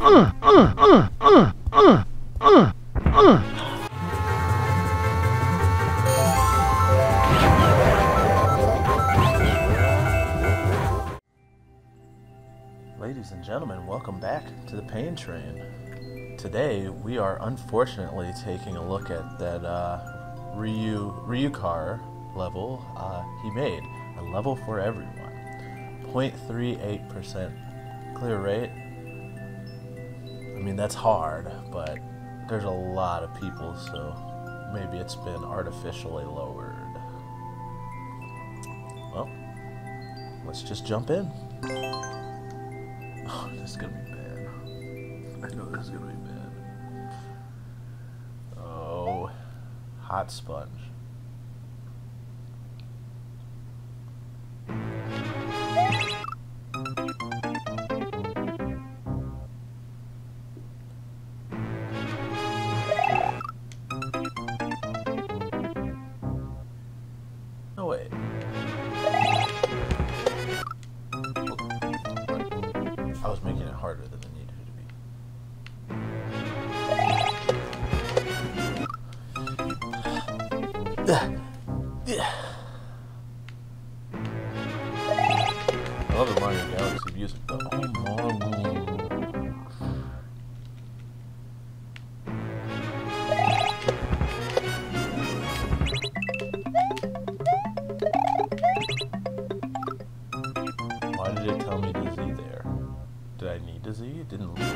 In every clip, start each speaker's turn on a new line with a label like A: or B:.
A: Ladies and gentlemen, welcome back to the Pain Train. Today, we are unfortunately taking a look at that uh, Ryu Ryukahr level uh, he made, a level for everyone. 0.38% clear rate. I mean, that's hard, but there's a lot of people, so maybe it's been artificially lowered. Well, let's just jump in. Oh, this is gonna be bad. I know this is gonna be bad. Oh, hot sponge. I love the Mario Galaxy music, but oh my Why did it tell me to Z there? Did I need to Z? It didn't.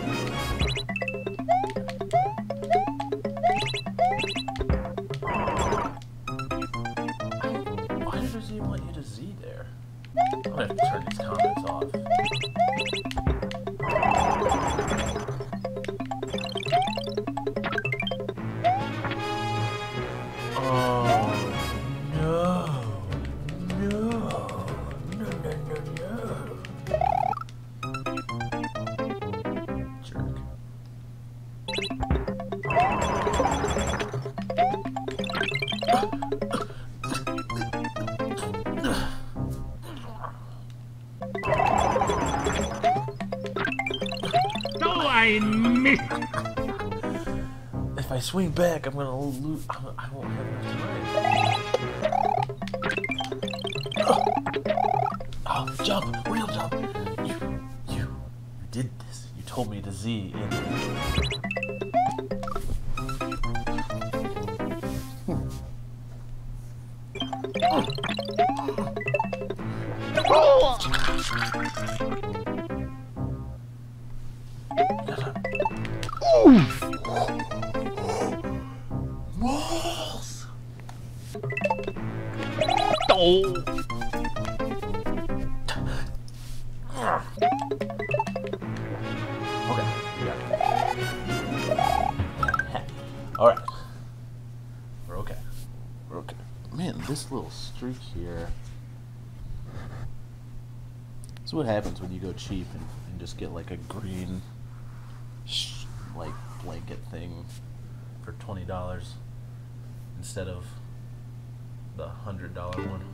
A: Z there? I'm gonna turn these comments off. If I swing back, I'm gonna lose. I won't have enough time. Oh, oh jump! Real jump! You, you, you did this. You told me to Z in. Walls! Streak here. Is what happens when you go cheap and, and just get like a green, like, blanket thing for $20 instead of the $100 one.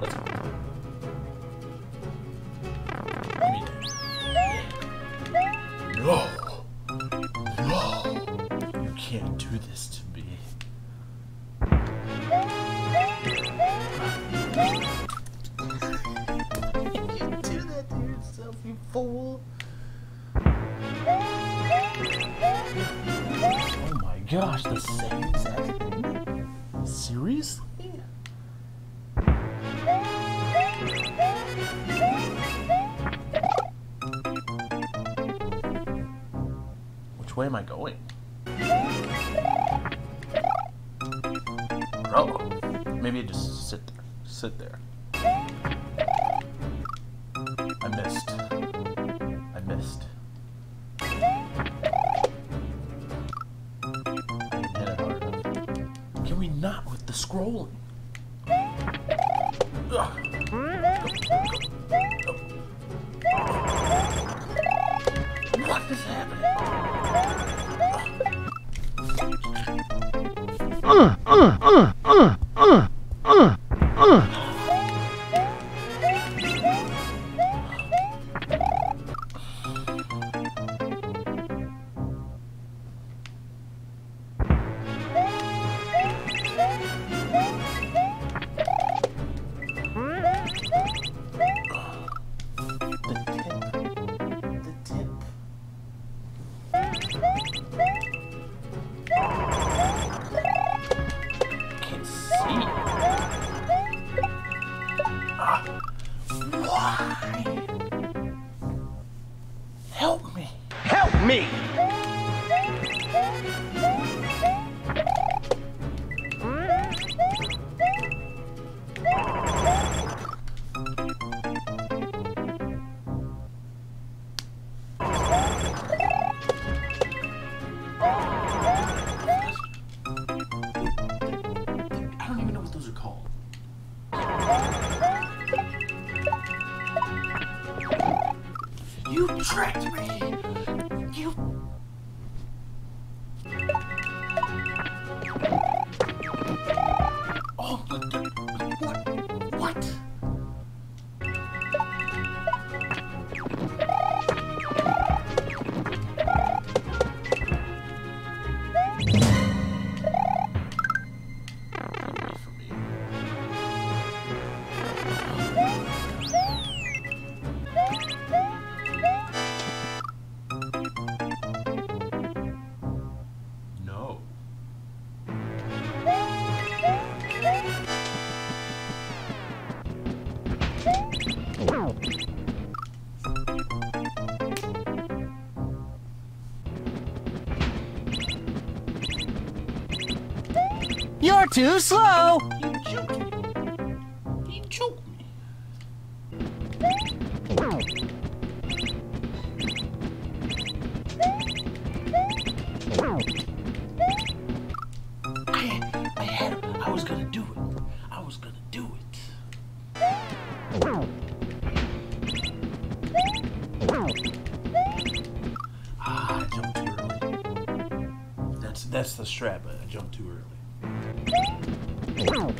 A: Let's go. Give. No! No! You can't do this to me. Gosh, the same exact thing? Seriously? Which way am I going? Bro, maybe I just sit there. Sit there. I missed. The scrolling? What is happening?
B: Uh, uh, uh, uh, me. Too slow.
A: He juked me. He juked me. I, I had I was gonna do it. I was gonna do it. Ah, I jumped too early. That's that's the strap. I jumped too early. What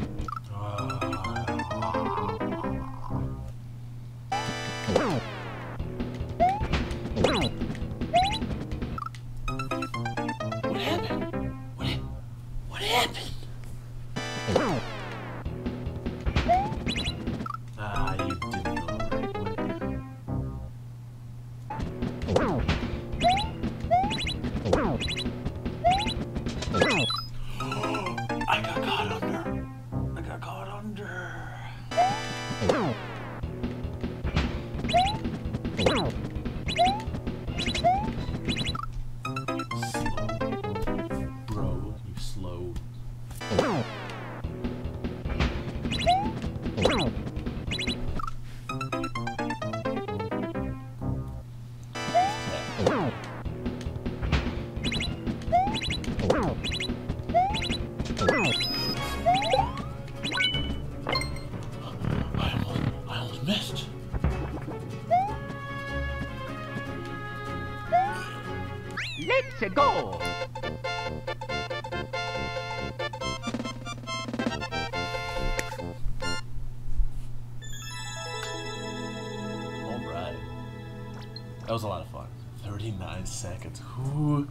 A: That was a lot of fun. 39 seconds. Who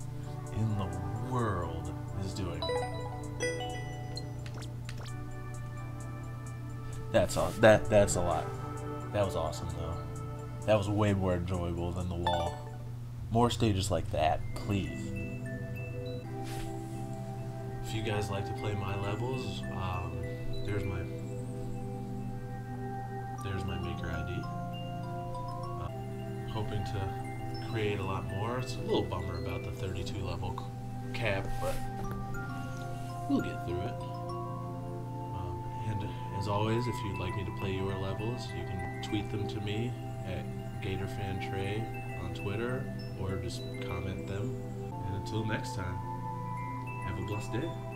A: in the world is doing? That's all. That that's a lot. That was awesome though. That was way more enjoyable than the wall. More stages like that, please. If you guys like to play my levels, um, there's my there's my maker ID. Hoping to create a lot more. It's a little bummer about the 32 level cap, but we'll get through it. Um, and as always, if you'd like me to play your levels, you can tweet them to me at GatorFanTrey on Twitter or just comment them. And until next time, have a blessed day.